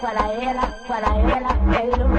para ela, para ela, ele.